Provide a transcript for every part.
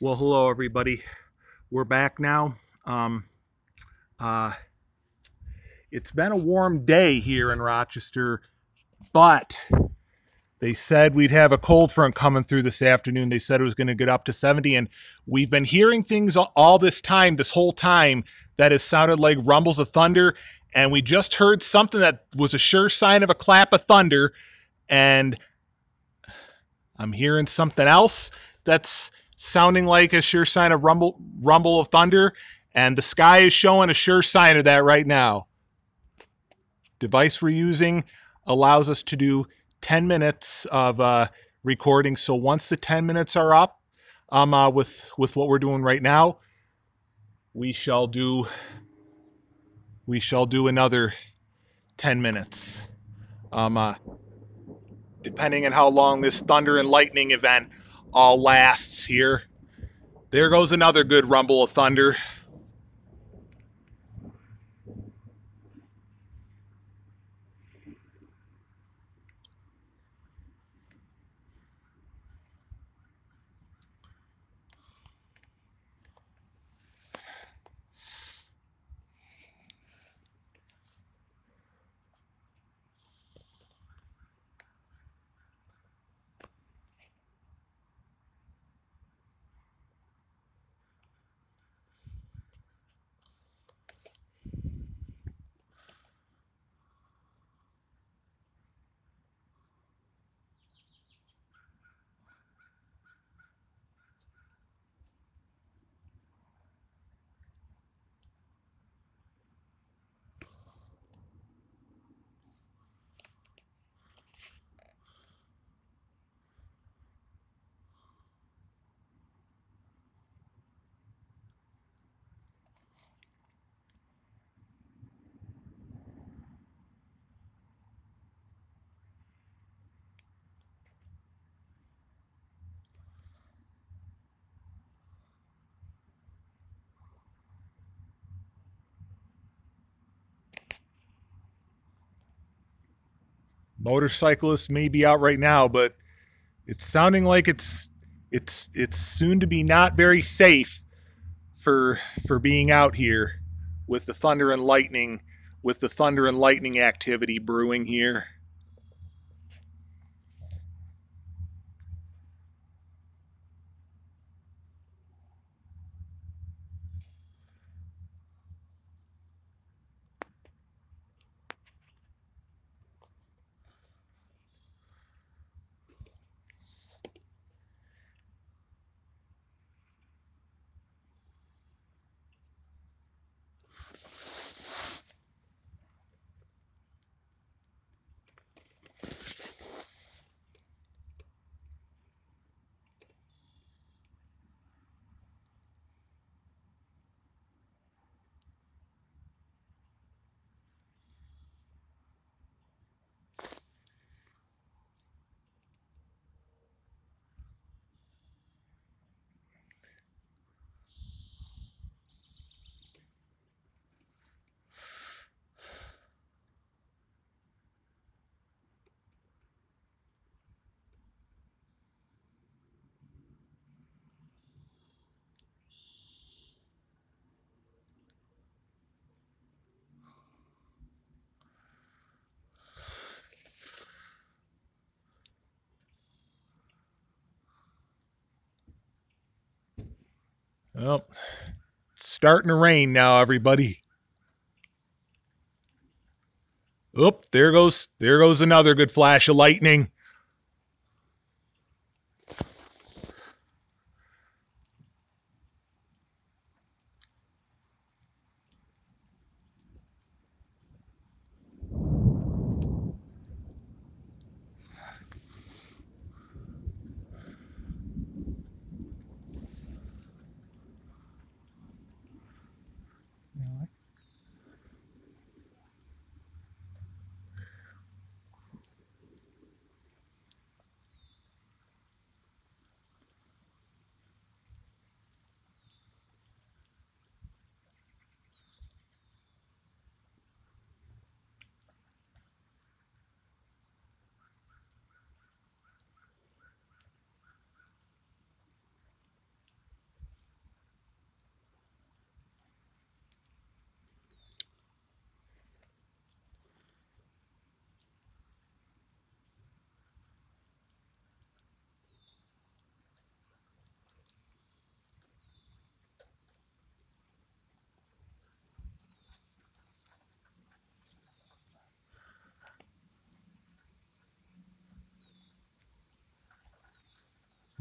Well, hello everybody. We're back now. Um, uh, it's been a warm day here in Rochester, but they said we'd have a cold front coming through this afternoon. They said it was going to get up to 70, and we've been hearing things all- all this time, this whole time, that has sounded like rumbles of thunder. And we just heard something that was a sure sign of a clap of thunder, and I'm hearing something else that's sounding like a sure sign of rumble rumble of thunder and the sky is showing a sure sign of that right now. Device we're using allows us to do 10 minutes of uh, recording. So once the 10 minutes are up um, uh, with with what we're doing right now we shall do we shall do another 10 minutes. Um, uh, depending on how long this thunder and lightning event all lasts here. There goes another good rumble of thunder. Motorcyclists may be out right now, but it's sounding like it's it's it's soon to be not very safe for for being out here with the thunder and lightning with the thunder and lightning activity brewing here. Well, it's starting to rain now, everybody. Oop, there goes there goes another good flash of lightning.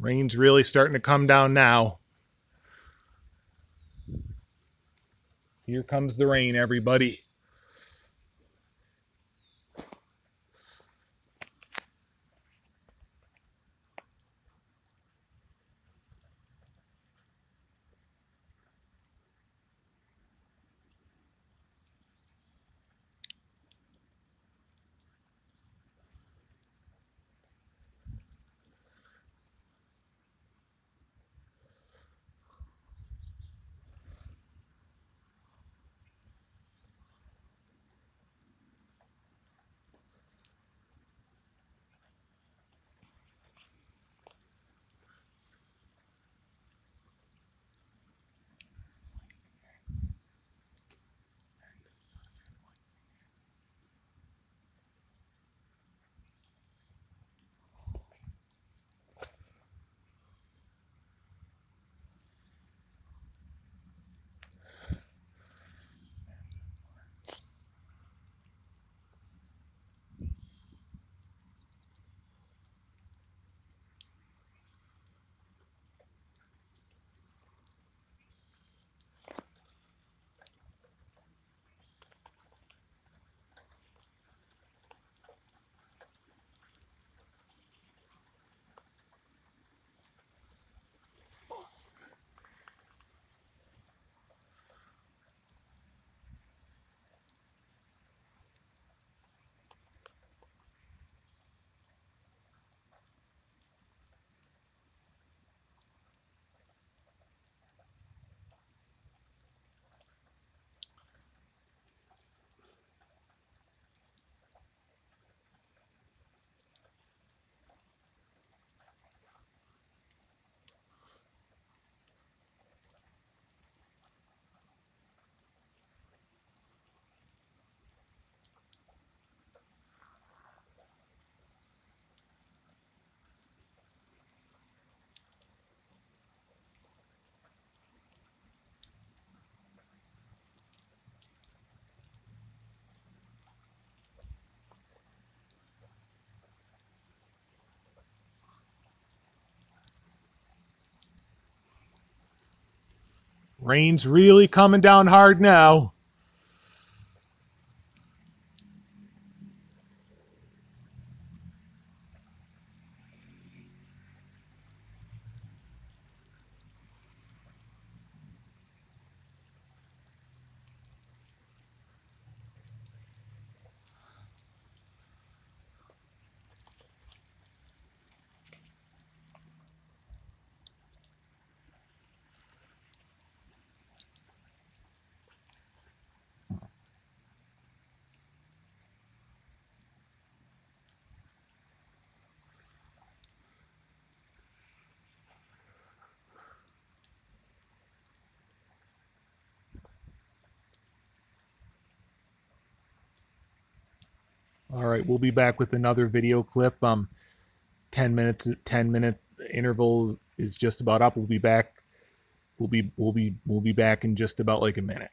Rain's really starting to come down now. Here comes the rain, everybody. Rain's really coming down hard now. All right, we'll be back with another video clip. Um, 10 minutes, 10 minute interval is just about up. We'll be back. We'll be, we'll be, we'll be back in just about like a minute.